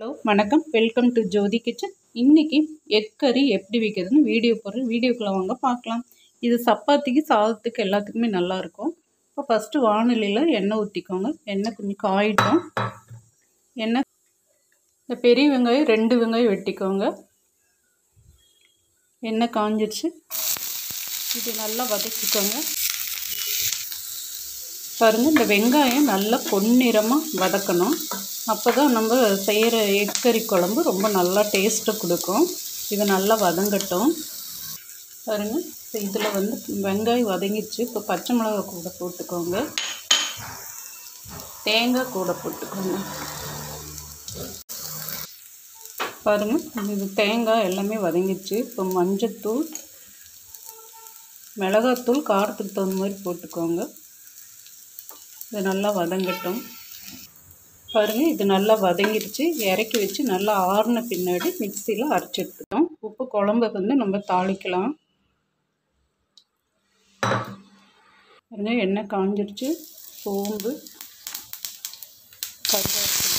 Hello வணக்கம். Welcome to Jothi kitchen இன்னைக்கு egg கறி எப்படி வைக்கிறதுன்னு வீடியோ போடுற வீடியோக்குள்ளே வாங்க பார்க்கலாம். இது சப்பாத்திக்கு சாதத்துக்கு எல்லாத்துக்குமே நல்லாயிருக்கும் இப்போ ஃபஸ்ட்டு வானிலையில் எண்ணெய் ஊற்றிக்கோங்க எண்ணெய் கொஞ்சம் காயிட்டோம். எண்ணெய் இந்த பெரிய வெங்காயம் ரெண்டு வெங்காயம் வெட்டிக்கோங்க. எண்ணெய் காஞ்சிருச்சு. இது நல்லா வதக்கிக்கோங்க. பாருங்கள் இந்த வெங்காயம் நல்லா பொன்னிறமாக வதக்கணும். அப்போ தான் நம்ம செய்கிற எக்கறி குழம்பு ரொம்ப நல்லா டேஸ்ட்டை கொடுக்கும். இது நல்லா வதங்கட்டும். பாருங்கள் இப்போ இதில் வந்து வெங்காயம் வதங்கிடுச்சு இப்போ பச்சை மிளகா கூட போட்டுக்கோங்க. தேங்காய் கூட போட்டுக்கோங்க. பாருங்கள் இது தேங்காய் எல்லாமே வதங்கிடுச்சு இப்போ மஞ்சத்தூள் மிளகாத்தூள் காரத்துக்கு தகுந்த மாதிரி போட்டுக்கோங்க. இது நல்லா வதங்கட்டும். பாருங்கள் இது நல்லா வதங்கிடுச்சு. இறக்கி வச்சு நல்லா ஆறின பின்னாடி மிக்சியில் அரைச்சி எடுத்துட்டோம் உப்பு குழம்பு வந்து நம்ம தாளிக்கலாம். பாருங்க எண்ணெய் காஞ்சிடுச்சு சோம்பு கருவேப்பிலை.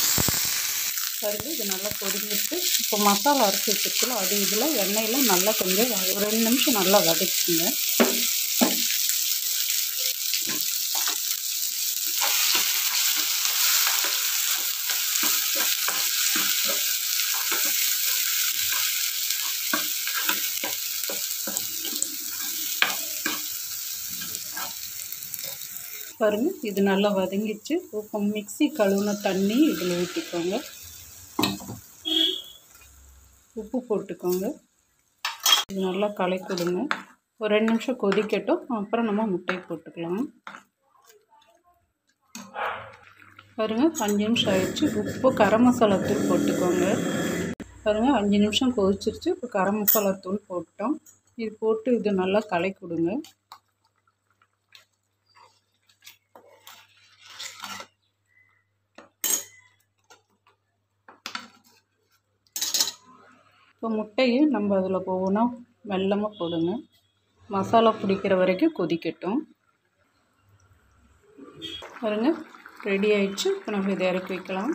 பாருங்க இது நல்லா பொரிஞ்சிட்டு இப்போ மசாலா அரைச்சி வச்சுருக்கோம் அது இதில் எண்ணெயில் நல்லா கொஞ்சம் ஒரு ரெண்டு நிமிஷம் நல்லா வதக்கிங்க பாருங்கள் இது நல்லா வதங்கிச்சு இப்போ மிக்சி கழுவுன தண்ணி இதில் ஊற்றிக்கோங்க உப்பு போட்டுக்கோங்க. இது நல்லா கலக்கிடுங்க. ஒரு ரெண்டு நிமிஷம் கொதிக்கட்டும். அப்புறம் நம்ம முட்டை போட்டுக்கலாம். பாருங்கள் அஞ்சு நிமிஷம் ஆயிடுச்சு. உப்பு கரம் மசாலா தூள் போட்டுக்கோங்க. பாருங்கள் அஞ்சு நிமிஷம் கொதிச்சிருச்சு. இப்போ கரம் மசாலா தூள் போட்டோம். இது போட்டு இது நல்லா களை கொடுங்க இப்போ முட்டையும் நம்ம அதில் ஒவ்வொன்றா மெல்லமாக போடுங்க. மசாலா பிடிக்கிற வரைக்கும் கொதிக்கட்டும். பாருங்க ரெடி ஆயிடுச்சு. இப்போ நம்ம இதை இறக்கி வைக்கலாம்.